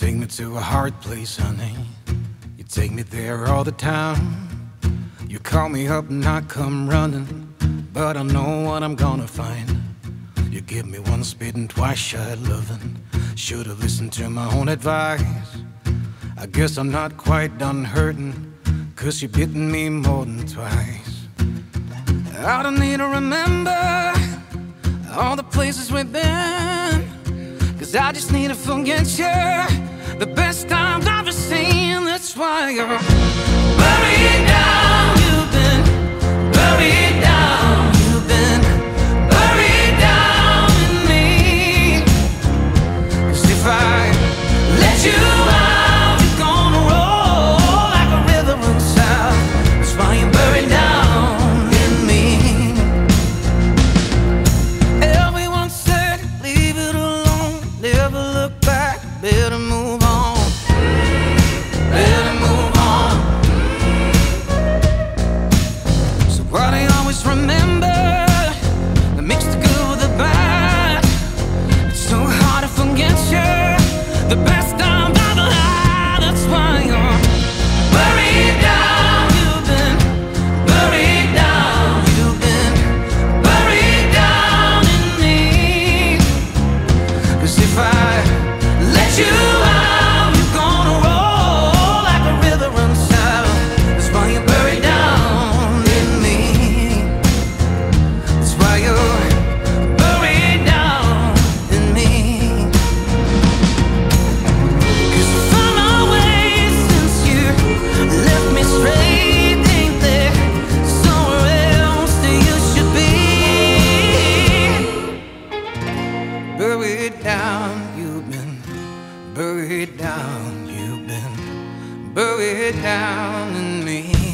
take me to a hard place, honey. You take me there all the time. You call me up and I come running, but I know what I'm gonna find. You give me one spit and twice shy loving. Should've listened to my own advice. I guess I'm not quite done hurting, cause you've bitten me more than twice. I don't need to remember all the places we've been, cause I just need to forget you. The best times I've ever seen, that's why you're buried down. You've been buried down. You've been buried down in me. Cause if I let you out, you're gonna roll like a river runs south. That's why you're buried down in me. Everyone said, leave it alone, never look back, better move The best times I've ever had. That's why down, you've been buried down in me.